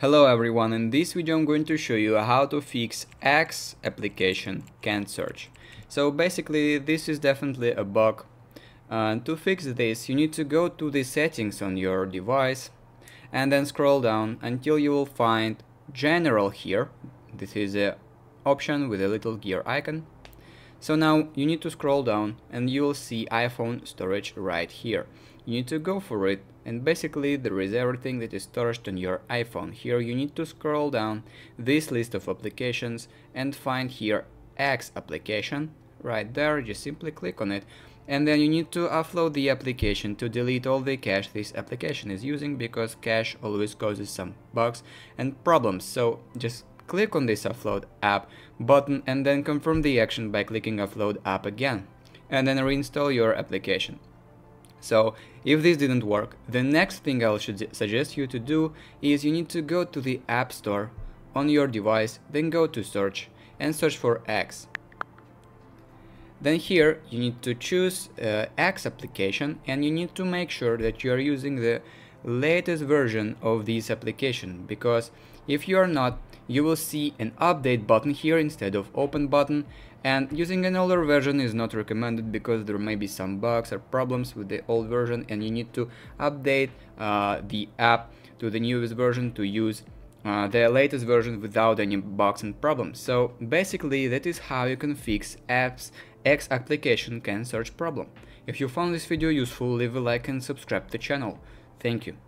Hello everyone, in this video I'm going to show you how to fix X application can't search. So basically this is definitely a bug. Uh, to fix this you need to go to the settings on your device and then scroll down until you will find general here. This is a option with a little gear icon. So now you need to scroll down and you will see iPhone storage right here. You need to go for it and basically there is everything that is stored on your iPhone. Here you need to scroll down this list of applications and find here X application. Right there just simply click on it. And then you need to offload the application to delete all the cache this application is using because cache always causes some bugs and problems. So just click on this offload app button and then confirm the action by clicking offload app again. And then reinstall your application so if this didn't work, the next thing I should suggest you to do is you need to go to the App Store on your device, then go to search and search for X. Then here you need to choose uh, X application and you need to make sure that you are using the latest version of this application because if you are not you will see an update button here instead of open button and using an older version is not recommended because there may be some bugs or problems with the old version and you need to update uh, the app to the newest version to use uh, the latest version without any bugs and problems. So basically that is how you can fix apps X application can search problem. If you found this video useful leave a like and subscribe to the channel. Thank you.